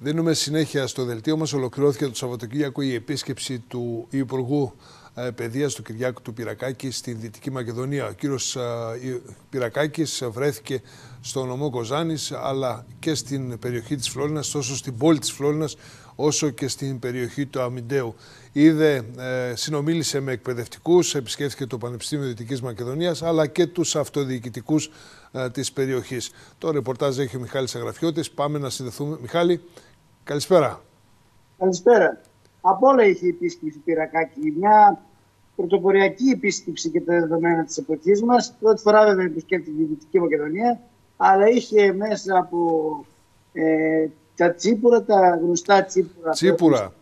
Δίνουμε συνέχεια στο δελτίο μας. Ολοκληρώθηκε το Σαββατοκύριακο η επίσκεψη του Υπουργού ε, Παιδείας του Κυριάκου του Πυρακάκη στη Δυτική Μακεδονία. Ο κύριος ε, Πυρακάκης βρέθηκε στο νομό Κοζάνης αλλά και στην περιοχή της Φλόρινας, τόσο στην πόλη της Φλόρινας όσο και στην περιοχή του Αμιντέου. Είδε, ε, συνομίλησε με εκπαιδευτικούς, επισκέφθηκε το Πανεπιστήμιο Δυτικής Μακεδονίας αλλά και τους αυτοδιοικητικούς ε, της περιοχής. Το ρεπορτάζ έχει ο Μιχάλης Αγραφιώτης. Πάμε να συνδεθούμε. Μιχάλη, καλησπέρα. Καλησπέρα. Από όλα είχε η επίσκεψη Πυρακάκη. Μια πρωτοποριακή επίσκεψη και τα δεδομένα της εποχής μας. Πρώτη φορά βέβαια επισκέπτηκε τη Δυτική Μακεδονία, αλλά είχε μέσα από ε, τα τσίπουρα, τα γνωστά τσίπουρα. Τσίπουρα.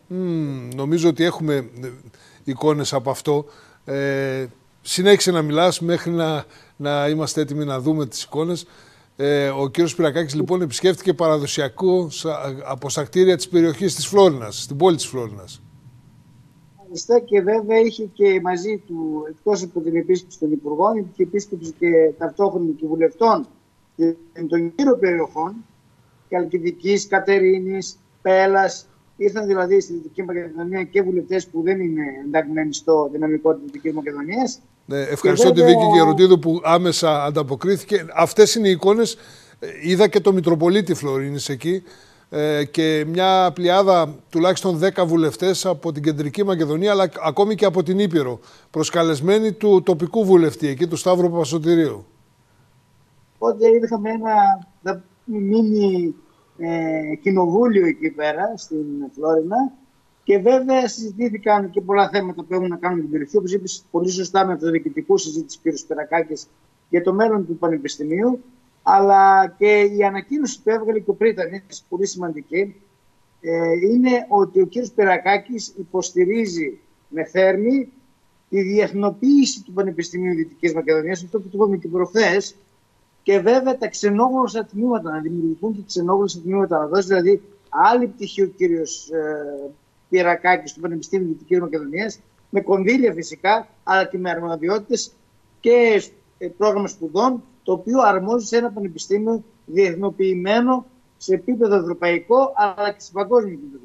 νομίζω ότι έχουμε ε, εικόνες από αυτό. Ε, συνέχισε να μιλάς μέχρι να, να είμαστε έτοιμοι να δούμε τις εικόνες. Ε, ο κύριος Πυρακάκης λοιπόν επισκέφτηκε παραδοσιακό από στα κτίρια της περιοχής της Φλόρινας, στην πόλη της Φλόρινας. Μάλιστα και βέβαια είχε και μαζί του, εκτός από την επίσκεψη των Υπουργών, είχε και επίσκεψη και ταυτόχρονα και βουλευτών των γύρω περιοχών, Καλκιδικής, Κατερίνης, Πέλας, Ήρθαν δηλαδή στη Δυτική Μακεδονία και βουλευτές που δεν είναι ενταγμένοι στο δυναμικό της Δυτικής Μακεδονίας. Ναι, ευχαριστώ τη Βίκη Γεροντίδου που άμεσα ανταποκρίθηκε. Αυτές είναι οι εικόνες. Ε, είδα και το Μητροπολίτη Φλωρίνης εκεί ε, και μια πλειάδα τουλάχιστον 10 βουλευτές από την Κεντρική Μακεδονία αλλά ακόμη και από την Ήπειρο προσκαλεσμένοι του τοπικού βουλευτή εκεί του Σταύρου Παπασωτηρίου. Οπότε είχαμε ένα μήνυ ε, κοινοβούλιο εκεί πέρα στην Φλόρινα και βέβαια συζητήθηκαν και πολλά θέματα που έχουν να κάνουν με την περιοχή. Όπως είπες πολύ σωστά με το διοικητικό συζήτηση κ. Σπερακάκη για το μέλλον του Πανεπιστημίου, αλλά και η ανακοίνωση που έβγαλε και ο Πρίτανης, πολύ σημαντική, ε, είναι ότι ο κ. Σπερακάκη υποστηρίζει με θέρμη τη διεθνοποίηση του Πανεπιστημίου Δυτικής Μακεδονίας, αυτό που το είπαμε και προχθές, και βέβαια τα ξενόγλωσσα τμήματα, να δημιουργηθούν και ξενόγλωσσα τμήματα, να δώσει δηλαδή άλλη πτυχή ο κύριος ε, Πυρακάκη του Πανεπιστήμιου Δυτική Μακεδονίας, με κονδύλια φυσικά, αλλά και με αρμοδιότητες και ε, πρόγραμμα σπουδών, το οποίο αρμόζει σε ένα πανεπιστήμιο διεθνοποιημένο σε επίπεδο ευρωπαϊκό, αλλά και σε παγκόσμιο επίπεδο.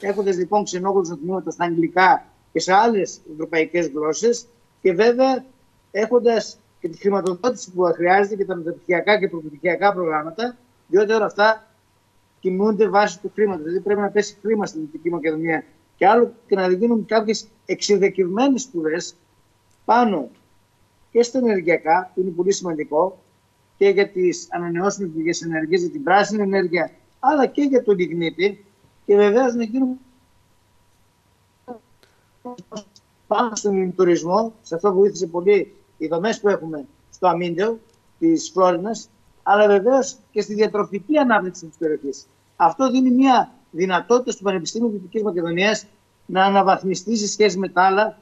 Έχοντας λοιπόν ξενόγλωσσα τμήματα στα αγγλικά και σε άλλες ευρωπαϊκές γλώσσες, και βέβαια έχοντας και τη χρηματοδότηση που χρειάζεται και τα μεταπτυχιακά και προπτυχιακά προγράμματα, διότι όλα αυτά κινούνται βάσει του χρήματος. Δηλαδή πρέπει να πέσει χρήμα στην Δυτική Μακεδονία και άλλο και να γίνουν κάποιες εξειδικευμένες σπουδές πάνω και στα ενεργειακά, που είναι πολύ σημαντικό, και για τις ανανεώσιμες πηγές ενέργειας, για την πράσινη ενέργεια, αλλά και για τον λιγνίτη. Και βεβαίως να γίνουν πάνω στον τουρισμό. Σε αυτό βοήθησε πολύ οι δομές που έχουμε στο αμύντεο της Φλόρινας, αλλά βεβαίως και στη διατροφική ανάπτυξη της περιοχής. Αυτό δίνει μια δυνατότητα στο Πανεπιστήμιο Δυτική Μακεδονίας να αναβαθμιστεί σε σχέση με τα άλλα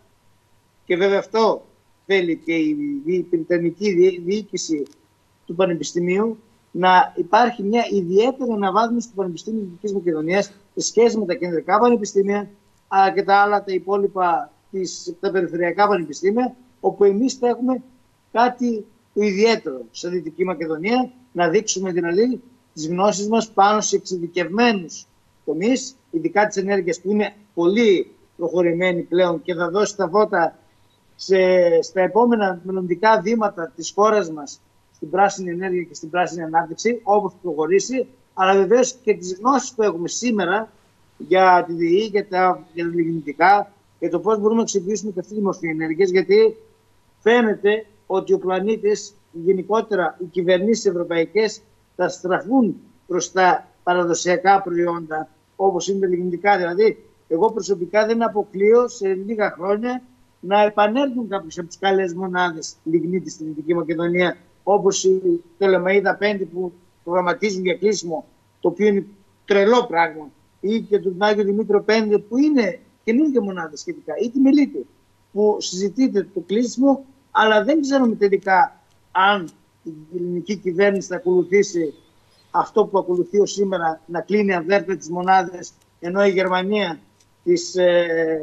και βέβαια αυτό θέλει και η Βρετανική διοίκηση του Πανεπιστημίου να υπάρχει μια ιδιαίτερη αναβάθμιση του Πανεπιστήμιου Δυτική Μακεδονίας σε σχέση με τα κεντρικά πανεπιστήμια αλλά και τα άλλα τα υπόλοιπα της, τα περιφερειακά πανεπιστήμια όπου εμείς θα έχουμε κάτι το ιδιαίτερο στη Δυτική Μακεδονία, να δείξουμε δηλαδή τις γνώσεις μας πάνω σε εξειδικευμένους τομείς, ειδικά της ενέργειας που είναι πολύ προχωρημένη πλέον και θα δώσει τα βότα σε, στα επόμενα μελλοντικά βήματα της χώρας μας στην πράσινη ενέργεια και στην πράσινη ανάπτυξη, όπως προχωρήσει, αλλά βεβαίως και τις γνώσεις που έχουμε σήμερα για τη ΔΕΗ, για τα, για τα λιγνητικά, για το πώς μπορούμε να αξιοποιήσουμε και αυτή τη μορφή ενέργειας, γιατί φαίνεται ότι ο πλανήτης, γενικότερα οι κυβερνήσεις ευρωπαϊκές θα στραφούν προς τα παραδοσιακά προϊόντα όπως είναι τα λιγνητικά. Δηλαδή, εγώ προσωπικά δεν αποκλείω σε λίγα χρόνια να επανέλθουν κάποιε από τι καλές μονάδες λιγνίτη στην Δυτική Μακεδονία, όπως η Τελεμαίδα 5 που προγραμματίζουν για κλείσιμο, το οποίο είναι τρελό πράγμα, ή και τον Άγιο Δημήτριο 5 που είναι καινούργια μονάδα σχετικά, ή τη Μελίτη που συζητείται το κλείσιμο αλλά δεν ξέρουμε τελικά αν η ελληνική κυβέρνηση θα ακολουθήσει αυτό που ακολουθεί ως σήμερα να κλείνει αδέρφια τις μονάδες ενώ η Γερμανία της, ε,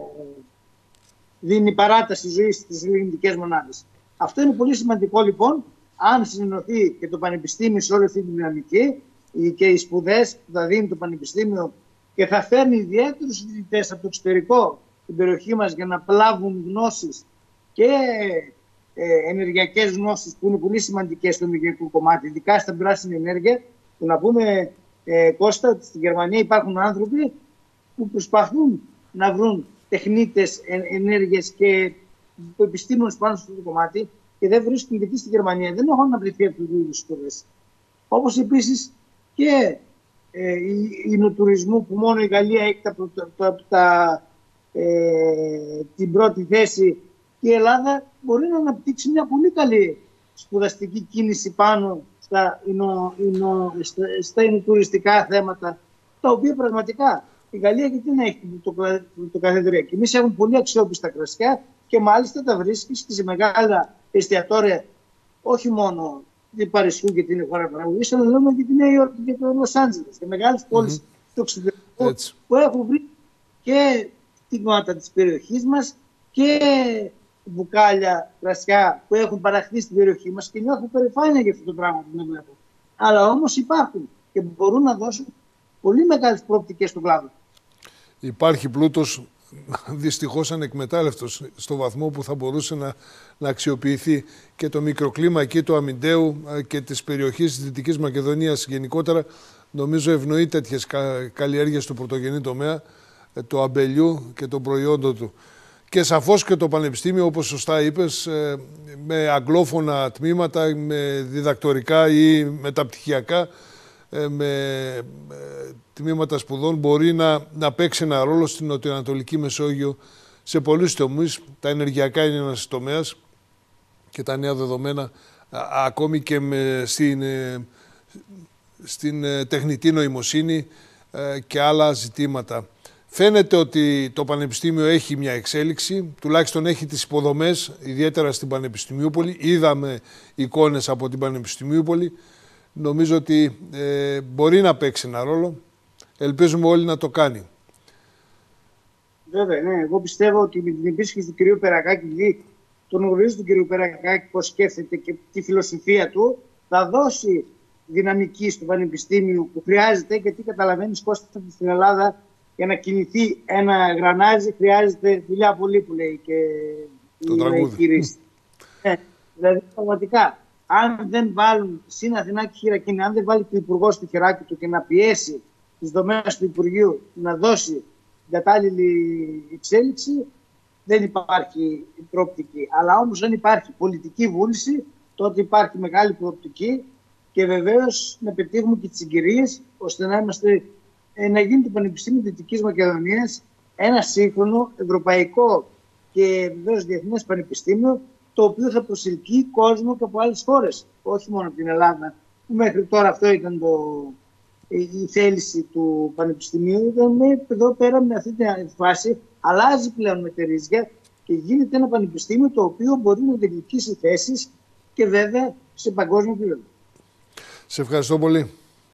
δίνει παράταση ζωής στις ελληνικές μονάδες. Αυτό είναι πολύ σημαντικό λοιπόν αν συνενωθεί και το Πανεπιστήμιο σε όλη αυτή τη δυναμική και οι σπουδές που θα δίνει το Πανεπιστήμιο και θα φέρνει ιδιαίτερους φοιτητές από το εξωτερικό στην περιοχή μας για να πλάβουν γνώσεις και ε, ενεργειακές γνώσεις που είναι πολύ σημαντικές στο ενεργειακό κομμάτι, ειδικά στην πράσινη ενέργεια. Που να πούμε, ε, Κώστα, ότι στη Γερμανία υπάρχουν άνθρωποι που προσπαθούν να βρουν τεχνίτες ενέργεια και επιστήμονες πάνω στο κομμάτι και δεν βρίσκουν γιατί στη Γερμανία δεν έχουν αναπτυχθεί από τους ίδιου σπουδέ. Όπως επίσης και ε, η τουρισμού που μόνο η Γαλλία έχει τα, τα, τα, ε, την πρώτη θέση και η Ελλάδα μπορεί να αναπτύξει μια πολύ καλή σπουδαστική κίνηση πάνω στα, εινο, εινο, στα, στα θέματα τα οποία πραγματικά η Γαλλία γιατί να έχει το, το, το καθεδρία. Και εμείς έχουμε πολύ αξιόπιστα κρασιά και μάλιστα τα βρίσκεις σε μεγάλα εστιατόρια, όχι μόνο την Παρισιού και την χώρα παραγωγής, αλλά λέμε και τη Νέα Υόρκη και το Λος Άντζελες και μεγάλες mm-hmm. πόλεις του εξωτερικού που έχουν βρει και την κόμματα της περιοχής μας και μπουκάλια, κρασιά που έχουν παραχθεί στην περιοχή μας και νιώθω περηφάνεια για αυτό το πράγμα που δεν βλέπω. Αλλά όμως υπάρχουν και μπορούν να δώσουν πολύ μεγάλες προοπτικές στον κλάδο. Υπάρχει πλούτος δυστυχώς ανεκμετάλλευτος στο βαθμό που θα μπορούσε να, να αξιοποιηθεί και το μικροκλίμα εκεί του Αμυντέου ε, και της περιοχής της Δυτικής Μακεδονίας γενικότερα νομίζω ευνοεί τέτοιες καλλιέργειες του πρωτογενή τομέα ε, του αμπελιού και των προϊόντων του. Και σαφώς και το Πανεπιστήμιο, όπως σωστά είπες, ε, με αγγλόφωνα τμήματα, με διδακτορικά ή μεταπτυχιακά, με τμήματα σπουδών μπορεί να, να παίξει ένα ρόλο στην Νοτιοανατολική Μεσόγειο σε πολλούς τομείς. Τα ενεργειακά είναι ένας τομέας και τα νέα δεδομένα ακόμη και με, στην, ε, στην ε, τεχνητή νοημοσύνη ε, και άλλα ζητήματα. Φαίνεται ότι το Πανεπιστήμιο έχει μια εξέλιξη, τουλάχιστον έχει τις υποδομές, ιδιαίτερα στην Πανεπιστημιούπολη. Είδαμε εικόνες από την Πανεπιστημιούπολη. Νομίζω ότι μπορεί να παίξει ένα ρόλο ελπίζουμε όλοι να το κάνει. Βέβαια, ναι. Εγώ πιστεύω ότι με την επίσκεψη του κυρίου Περακάκη, δηλαδή τον γνωρίζει του κυρίου Περακάκη πώς σκέφτεται και τη φιλοσοφία του, θα δώσει δυναμική στο Πανεπιστήμιο που χρειάζεται, γιατί καταλαβαίνεις Κώστα στην Ελλάδα για να κινηθεί ένα γρανάζι χρειάζεται δουλειά πολύ που λέει και η κυρίση. ε, δηλαδή πραγματικά, αν δεν βάλουν στην Αθηνά και αν δεν βάλει το Υπουργός στο χεράκι του και να πιέσει τις δομές του Υπουργείου να δώσει την κατάλληλη εξέλιξη, δεν υπάρχει προοπτική. Αλλά όμως δεν υπάρχει πολιτική βούληση, τότε υπάρχει μεγάλη προοπτική και βεβαίως να πετύχουμε και τις συγκυρίες ώστε να, είμαστε, ε, να γίνει το Πανεπιστήμιο Δυτικής Μακεδονίας ένα σύγχρονο ευρωπαϊκό και βεβαίως διεθνές πανεπιστήμιο το οποίο θα προσελκύει κόσμο και από άλλες χώρες, όχι μόνο από την Ελλάδα, που μέχρι τώρα αυτό ήταν το, η θέληση του Πανεπιστημίου ήταν εδώ πέρα με αυτή τη φάση αλλάζει πλέον με τερίζια και γίνεται ένα πανεπιστήμιο το οποίο μπορεί να διεκδικήσει θέσεις και βέβαια σε παγκόσμιο επίπεδο. Σε ευχαριστώ πολύ.